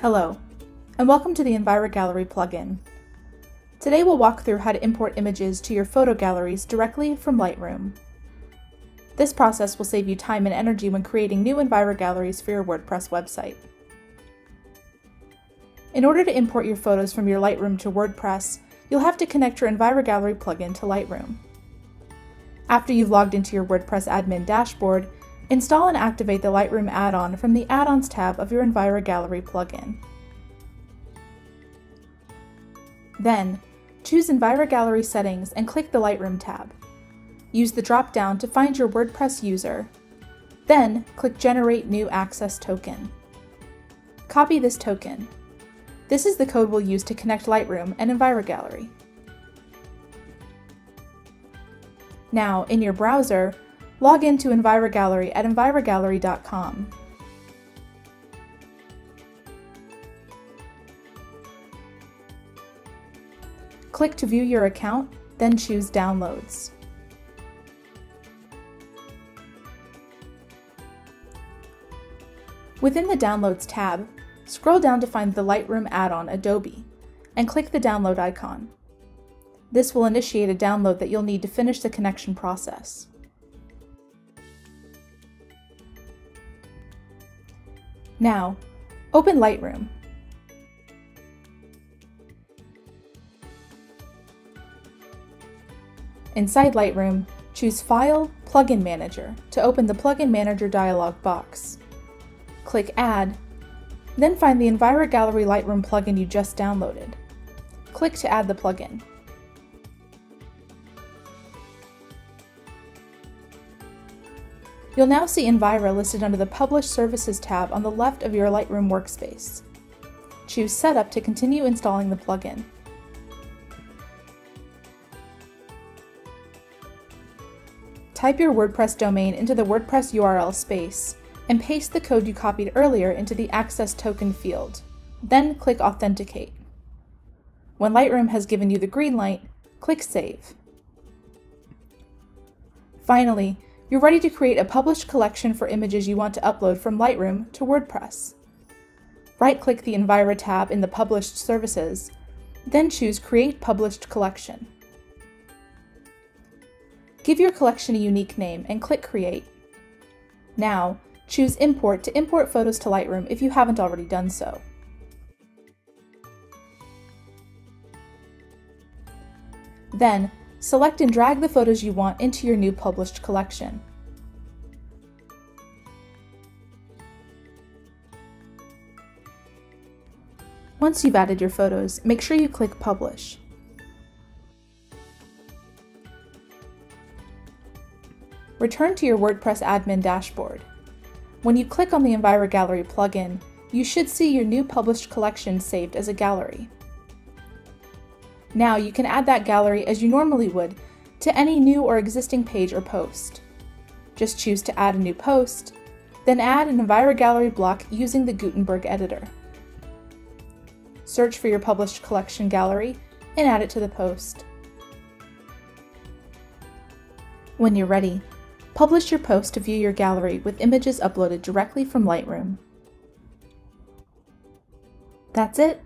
Hello, and welcome to the Envira Gallery plugin. Today we'll walk through how to import images to your photo galleries directly from Lightroom. This process will save you time and energy when creating new Envira galleries for your WordPress website. In order to import your photos from your Lightroom to WordPress, you'll have to connect your Envira Gallery plugin to Lightroom. After you've logged into your WordPress admin dashboard, Install and activate the Lightroom add-on from the Add-ons tab of your Envira Gallery plugin. Then, choose Envira Gallery Settings and click the Lightroom tab. Use the drop-down to find your WordPress user. Then, click Generate New Access Token. Copy this token. This is the code we'll use to connect Lightroom and Envira Gallery. Now, in your browser, log in to Envira Gallery at enviragallery.com. Click to view your account, then choose Downloads. Within the Downloads tab, scroll down to find the Lightroom add-on Adobe, and click the download icon. This will initiate a download that you'll need to finish the connection process. Now, open Lightroom. Inside Lightroom, choose File, Plugin Manager to open the Plugin Manager dialog box. Click Add, then find the Envira Gallery Lightroom plugin you just downloaded. Click to add the plugin. You'll now see Envira listed under the Publish Services tab on the left of your Lightroom workspace. Choose Setup to continue installing the plugin. Type your WordPress domain into the WordPress URL space and paste the code you copied earlier into the Access Token field. Then click Authenticate. When Lightroom has given you the green light, click Save. Finally, you're ready to create a published collection for images you want to upload from Lightroom to WordPress. Right-click the Envira tab in the Published Services, then choose Create Published Collection. Give your collection a unique name and click Create. Now, choose Import to import photos to Lightroom if you haven't already done so. Then, Select and drag the photos you want into your new published collection. Once you've added your photos, make sure you click Publish. Return to your WordPress admin dashboard. When you click on the Envira Gallery plugin, you should see your new published collection saved as a gallery. Now you can add that gallery as you normally would to any new or existing page or post. Just choose to add a new post, then add an Envira Gallery block using the Gutenberg editor. Search for your published collection gallery and add it to the post. When you're ready, publish your post to view your gallery with images uploaded directly from Lightroom. That's it.